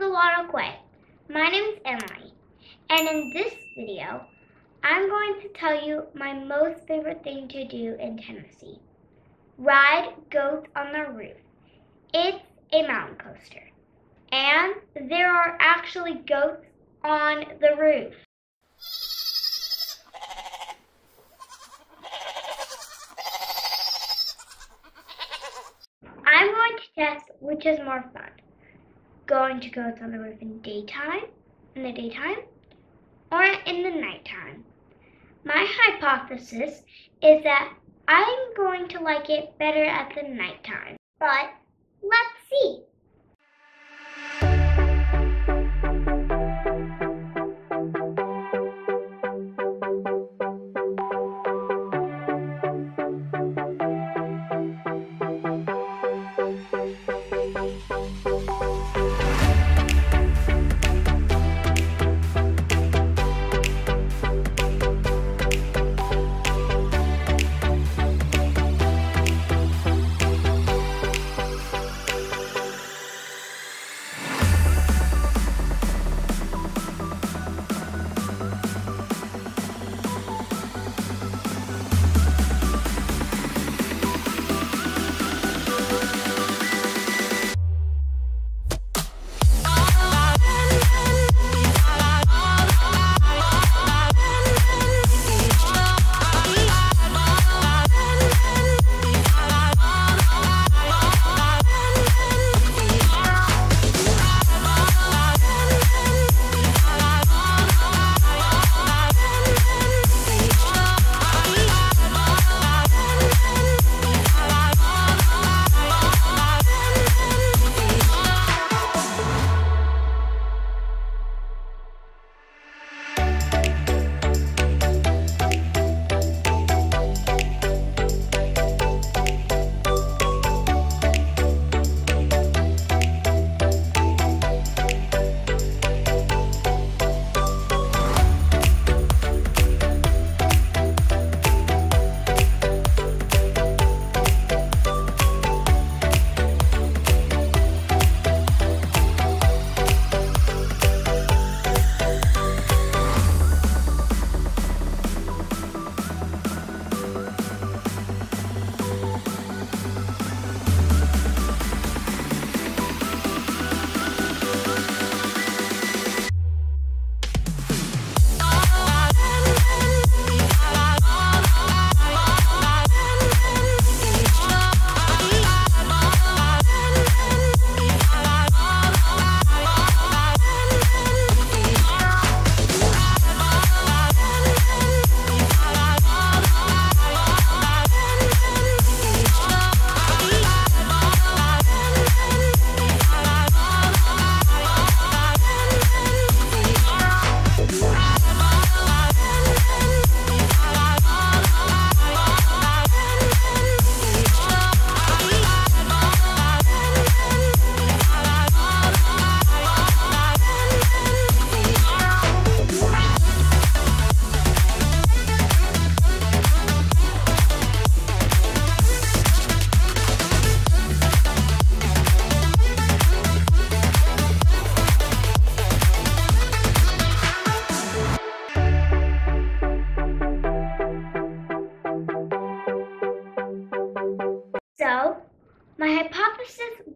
the Water My name is Emily, and in this video, I'm going to tell you my most favorite thing to do in Tennessee. Ride goats on the roof. It's a mountain coaster, and there are actually goats on the roof. I'm going to test which is more fun. Going to go on the roof in daytime, in the daytime, or in the nighttime. My hypothesis is that I'm going to like it better at the nighttime. But let's see.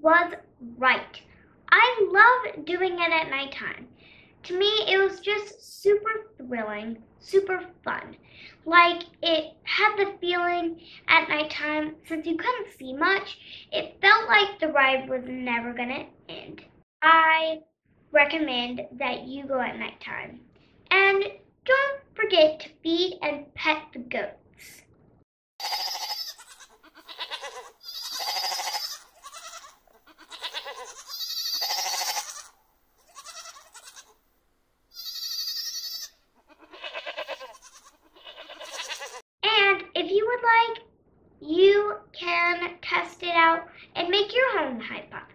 Was right. I love doing it at nighttime. To me, it was just super thrilling, super fun. Like, it had the feeling at nighttime, since you couldn't see much, it felt like the ride was never gonna end. I recommend that you go at nighttime. And don't forget to feed and pet the goats. And if you would like, you can test it out and make your own hypothesis.